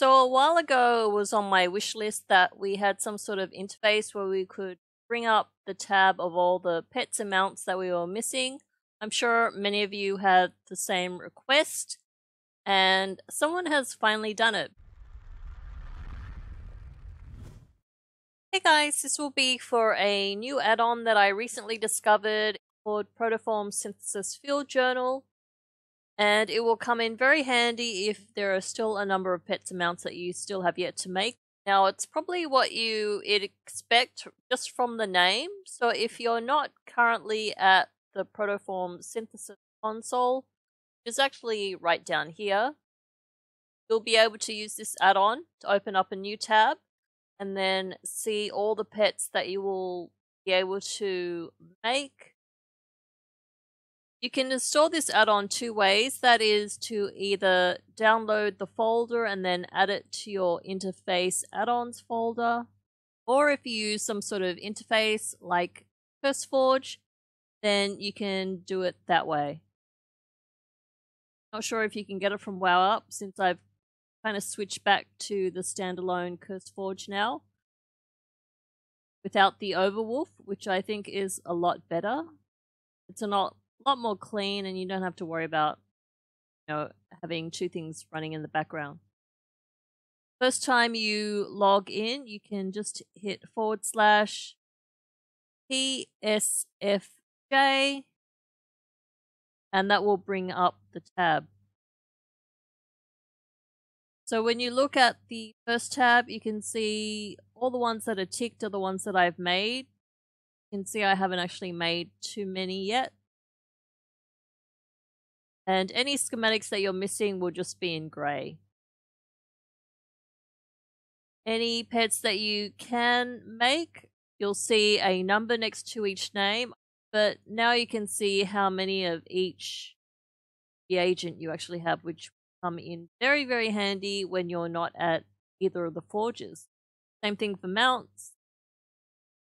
So a while ago, it was on my wish list that we had some sort of interface where we could bring up the tab of all the pets amounts that we were missing. I'm sure many of you had the same request, and someone has finally done it. Hey guys, this will be for a new add-on that I recently discovered called Protoform Synthesis Field Journal and it will come in very handy if there are still a number of pets amounts that you still have yet to make. Now, it's probably what you expect just from the name. So, if you're not currently at the Protoform Synthesis console, which is actually right down here, you'll be able to use this add-on to open up a new tab and then see all the pets that you will be able to make you can install this add-on two ways. That is to either download the folder and then add it to your interface add-ons folder, or if you use some sort of interface like CurseForge, then you can do it that way. Not sure if you can get it from WowUp since I've kind of switched back to the standalone CurseForge now without the Overwolf, which I think is a lot better. It's a lot more clean and you don't have to worry about you know having two things running in the background. First time you log in, you can just hit forward slash PSFJ and that will bring up the tab. So when you look at the first tab, you can see all the ones that are ticked are the ones that I've made. You can see I haven't actually made too many yet. And any schematics that you're missing will just be in gray. Any pets that you can make, you'll see a number next to each name, but now you can see how many of each reagent you actually have, which come in very, very handy when you're not at either of the forges. Same thing for mounts.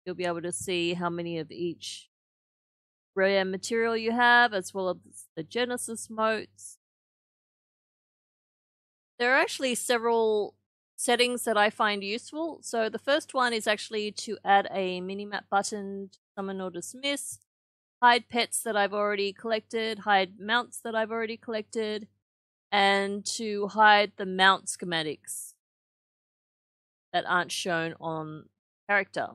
You'll be able to see how many of each rare material you have, as well as the Genesis motes. There are actually several settings that I find useful. So the first one is actually to add a minimap button to summon or dismiss, hide pets that I've already collected, hide mounts that I've already collected, and to hide the mount schematics that aren't shown on character.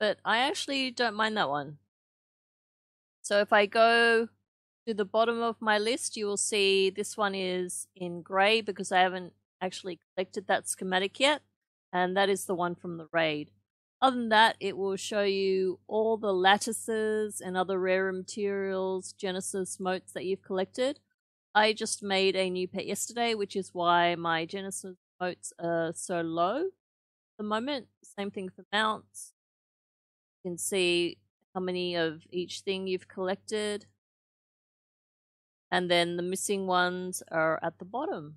But I actually don't mind that one. So if I go to the bottom of my list, you will see this one is in gray because I haven't actually collected that schematic yet. And that is the one from the raid. Other than that, it will show you all the lattices and other rare materials, Genesis motes that you've collected. I just made a new pet yesterday, which is why my Genesis motes are so low at the moment. Same thing for mounts. You can see how many of each thing you've collected. And then the missing ones are at the bottom.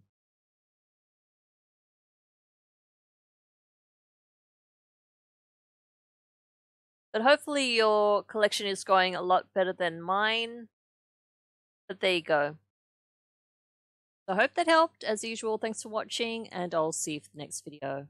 But hopefully your collection is going a lot better than mine. But there you go. So I hope that helped. As usual, thanks for watching, and I'll see you for the next video.